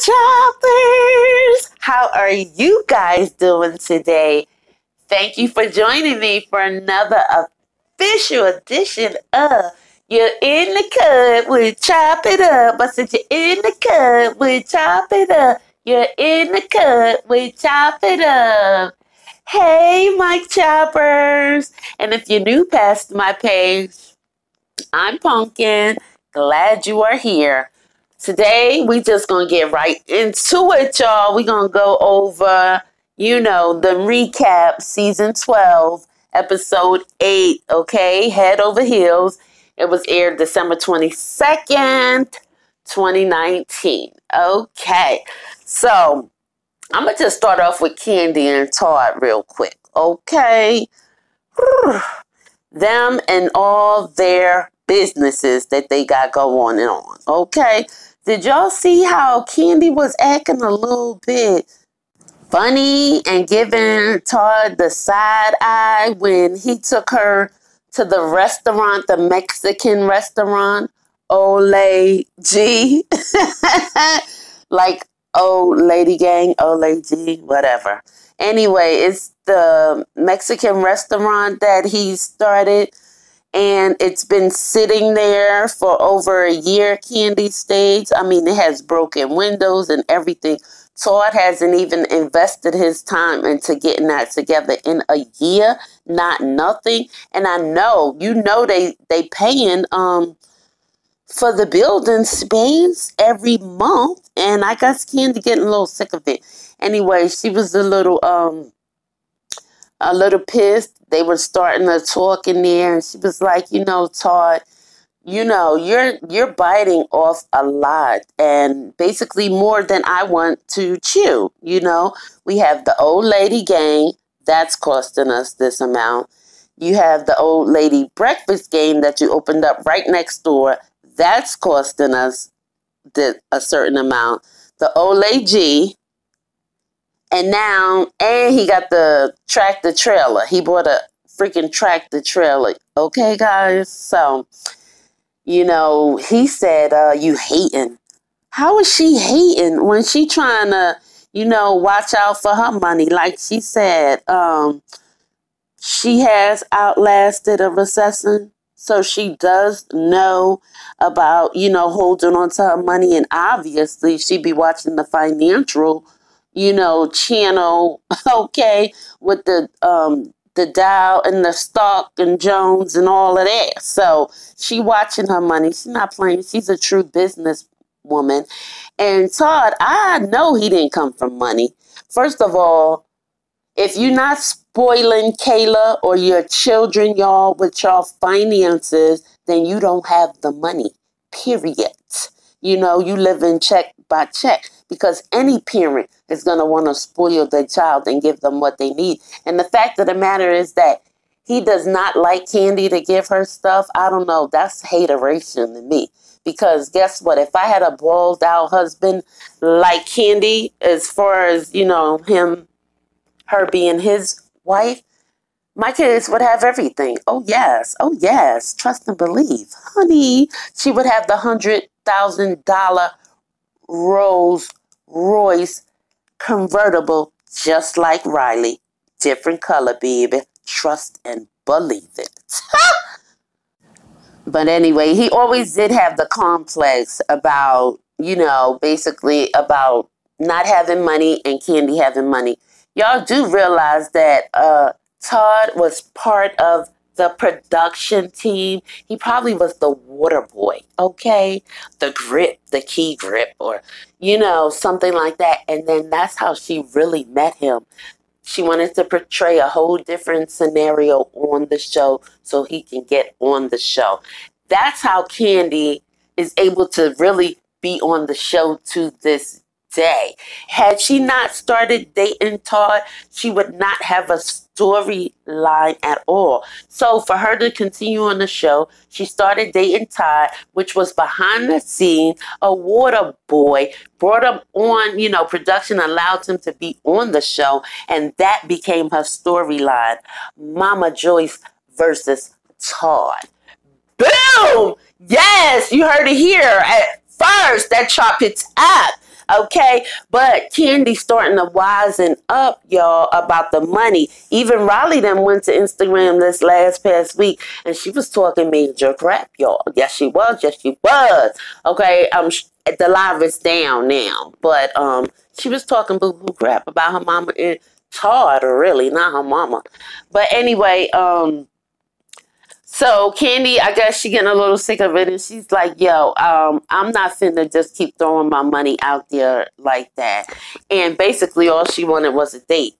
choppers! How are you guys doing today? Thank you for joining me for another official edition of You're in the Cut We Chop It Up. I said you're in the cut We Chop It Up. You're in the cut We Chop It Up. Hey, Mike Choppers! And if you're new past my page, I'm Pumpkin. Glad you are here. Today, we just gonna get right into it, y'all. we gonna go over, you know, the recap, season 12, episode 8, okay? Head over heels. It was aired December 22nd, 2019. Okay, so I'm gonna just start off with Kandi and Todd real quick, okay? Them and all their businesses that they got going on, okay? Did y'all see how Kandi was acting a little bit funny and giving Todd the side eye when he took her to the restaurant, the Mexican restaurant, Ole G? like old lady gang, Ole G, whatever. Anyway, it's the Mexican restaurant that he started and it's been sitting there for over a year, Kandi states. I mean, it has broken windows and everything. Todd hasn't even invested his time into getting that together in a year, not nothing. And I know, you know, they they paying um for the building space every month, and I guess Kandi getting a little sick of it. Anyway, she was a little um a little pissed. They were starting to talk in there and she was like you know todd you know you're you're biting off a lot and basically more than i want to chew you know? We have the old lady gang that's costing us this amount. You have the old lady breakfast game that you opened up right next door that's costing us the, a certain amount. The old lady and now, and he got the tractor trailer. He bought a freaking tractor trailer. Okay, guys? So, you know, he said, uh, you hating. How is she hating when she trying to, you know, watch out for her money? Like she said, um, she has outlasted a recession. So she does know about, you know, holding on to her money. And obviously she be watching the financial you know, channel, okay, with the um the Dow and the Stock and Jones and all of that. So she watching her money. She's not playing. She's a true business woman. And Todd, I know he didn't come from money. First of all, if you're not spoiling Kayla or your children, y'all, with y'all finances, then you don't have the money. Period. You know, you live in check by check because any parent is going to want to spoil their child and give them what they need. And the fact of the matter is that he does not like Kandi to give her stuff. I don't know. That's hateration to me. Because guess what? If I had a balled out husband like Kandi, as far as, you know, him, her being his wife, my kids would have everything. Oh, yes. Oh, yes. Trust and believe. Honey, she would have the hundred thousand dollar Rolls Royce convertible, just like Riley. Different color, baby. Trust and believe it. but anyway, he always did have the complex about, you know, basically about not having money and Kandi having money. Y'all do realize that uh, Todd was part of the production team. He probably was the water boy, okay? The grip, the key grip, or, you know, something like that. And then that's how she really met him. She wanted to portray a whole different scenario on the show so he can get on the show. That's how Kandi is able to really be on the show to this Had she not started dating Todd, she would not have a storyline at all. So for her to continue on the show, she started dating Todd, which was behind the scenes, a water boy, brought him on, you know, production allowed him to be on the show, and that became her storyline. Mama Joyce versus Todd. Boom! Yes, you heard it here at first. That chop its up. Okay, but Kandi's starting to wisen up, y'all, about the money. Even Riley then went to Instagram this last past week and she was talking major crap, y'all. Yes, she was. Yes, she was. Okay, um, the live is down now, but um, she was talking boo boo crap about her mama and Todd, really, not her mama. But anyway, um, so Kandi, I guess she getting a little sick of it, and she's like, "Yo, um, I'm not finna just keep throwing my money out there like that." And basically, all she wanted was a date.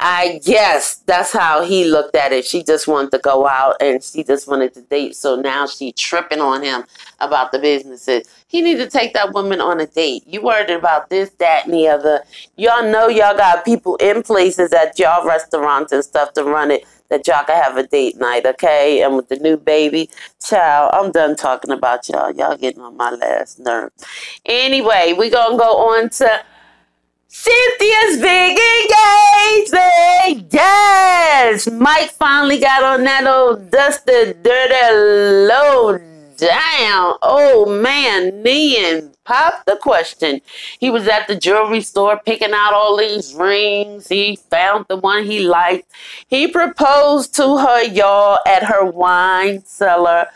I guess that's how he looked at it. She just wanted to go out and she just wanted to date. So now she tripping on him about the businesses. He need to take that woman on a date. You worried about this, that, and the other. Y'all know y'all got people in places at y'all restaurants and stuff to run it that y'all can have a date night, okay? And with the new baby, child, I'm done talking about y'all. Y'all getting on my last nerve. Anyway, we gonna go on to Cynthia's big engagement. Yes, Mike finally got on that old dusted, dirty low down. Oh man, Nian popped the question. He was at the jewelry store picking out all these rings. He found the one he liked. He proposed to her, y'all, at her wine cellar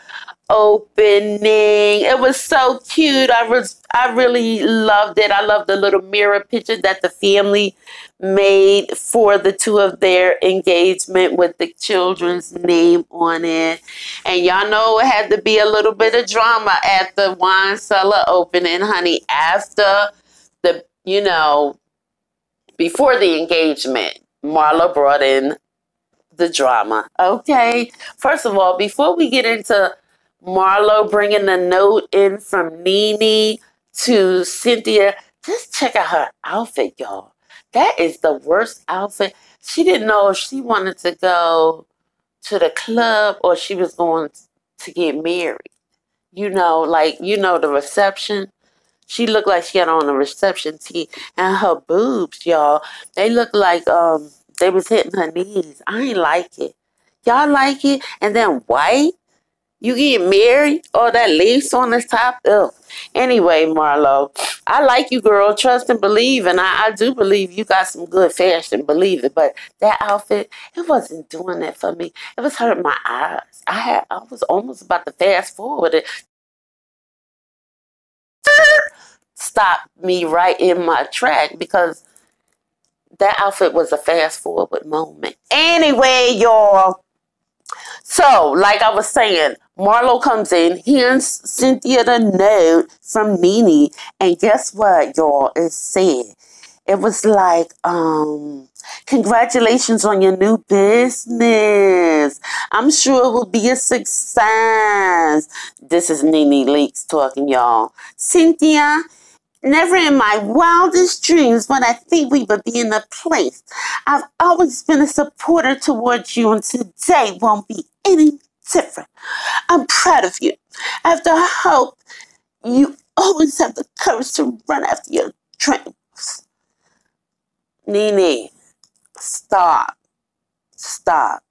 opening. It was so cute. I was I really loved it. I love the little mirror picture that the family made for the two of their engagement with the children's name on it. And y'all know it had to be a little bit of drama at the wine cellar opening, honey, after the you know before the engagement. Marlo brought in the drama. Okay. First of all, before we get into Marlo bringing the note in from Nene to Cynthia. Just check out her outfit, y'all. That is the worst outfit. She didn't know if she wanted to go to the club or she was going to get married. You know, like, you know, the reception. She looked like she had on a reception tee. And her boobs, y'all, they look like um they was hitting her knees. I ain't like it. Y'all like it? And then white? You get married? Oh, that lace on the top? Ugh. Anyway, Marlo, I like you, girl. Trust and believe. And I, I do believe you got some good fashion. Believe it. But that outfit, it wasn't doing that for me. It was hurting my eyes. I had I was almost about to fast forward it. Stop me right in my track because that outfit was a fast forward moment. Anyway, y'all. So, like I was saying, Marlo comes in, hands Cynthia the note from Nene, and guess what, y'all? It said, it was like, um, congratulations on your new business. I'm sure it will be a success. This is Nene Leakes talking, y'all. Cynthia, Never in my wildest dreams would I think we would be in a place. I've always been a supporter towards you, and today won't be any different. I'm proud of you. To hope you always have the courage to run after your dreams. Nene, stop. Stop.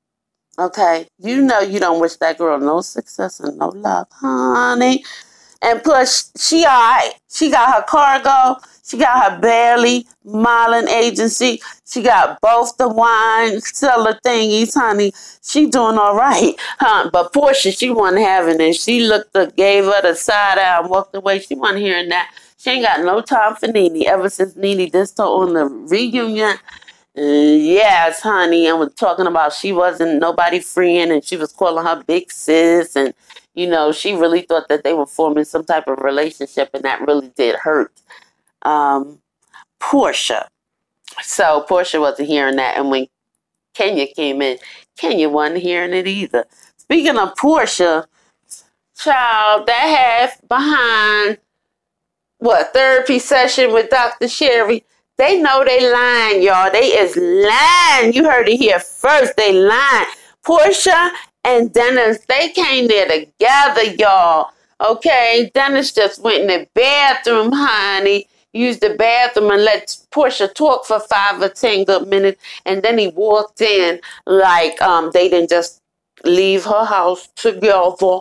Okay? You know you don't wish that girl no success and no love, honey. And plus, she all right. She got her cargo. She got her Bailey modeling agency. She got both the wine cellar thingies, honey. She doing all right, huh? But Porsha, she wasn't having it. She looked, up, gave her the side eye and walked away. She wasn't hearing that. She ain't got no time for Nene. Ever since Nene just told on the reunion, yes, honey, and was talking about she wasn't nobody friend, and she was calling her big sis, and you know, she really thought that they were forming some type of relationship, and that really did hurt um, Porsha. So Porsha wasn't hearing that, and when Kenya came in, Kenya wasn't hearing it either. Speaking of Porsha, child, that half behind what therapy session with Dr. Sherry, they know they lying, y'all. They is lying. You heard it here first. They lying. Porsha and Dennis, they came there together, y'all. Okay, Dennis just went in the bathroom, honey, used the bathroom and let Porsha talk for five or ten good minutes, and then he walked in like um they didn't just leave her house together.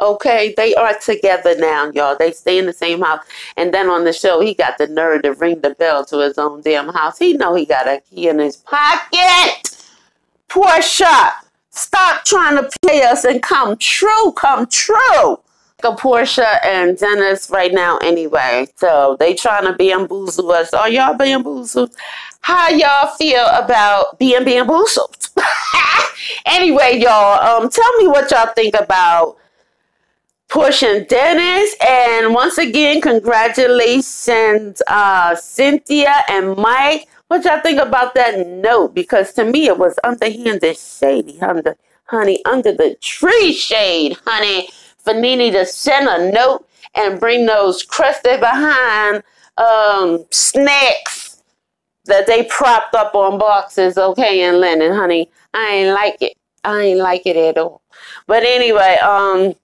Okay, they are together now, y'all. They stay in the same house. And then on the show, he got the nerve to ring the bell to his own damn house. He know he got a key in his pocket. Porsha, stop trying to play us and come true, come true. Porsha and Dennis right now anyway. So they trying to bamboozle us. Are y'all bamboozled? How y'all feel about being bamboozled? anyway, y'all, um, tell me what y'all think about Porsha and Dennis. And once again, congratulations, uh, Cynthia and Mike. What y'all think about that note? Because to me, it was underhanded shady, under, honey, under the tree shade, honey for Nene to send a note and bring those crusted behind um, snacks that they propped up on boxes, okay, and linen, honey. I ain't like it. I ain't like it at all. But anyway, um,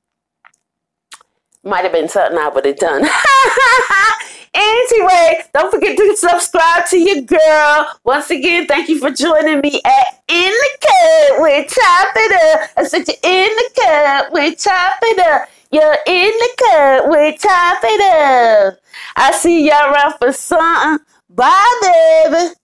might have been something I would have done. Anyway, don't forget to subscribe to your girl. Once again, thank you for joining me at In the Cut with Chop It Up. I said you're in the cut with Chop It Up. You're in the cut with Chop It Up. I see y'all around for something. Bye, baby.